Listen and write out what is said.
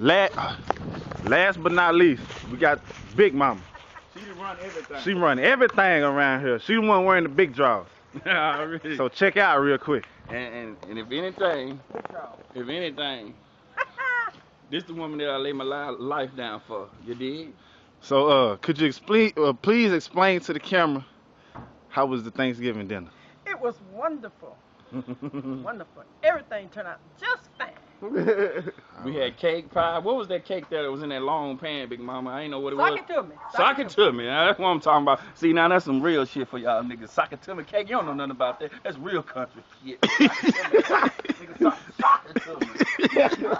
last, last but not least, we got Big Mama. She run everything. She run everything around here. She the one wearing the big draws. Already. So check out real quick. and, and and if anything, if anything, this the woman that I lay my li- life down for. You dig? So uh, could you explain? Uh, please explain to the camera how was the Thanksgiving dinner? It was wonderful. wonderful. Everything turned out just fine. We had cake pie. What was that cake that was in that long pan, Big Mama? I ain't know what it Sock was. it to me. Sock it to me. That's what I'm talking about. See, now that's some real shit for y'all niggas. Sock it to me cake. You don't know nothing about that. That's real country shit. Sock it to me. Sock, sock it to me.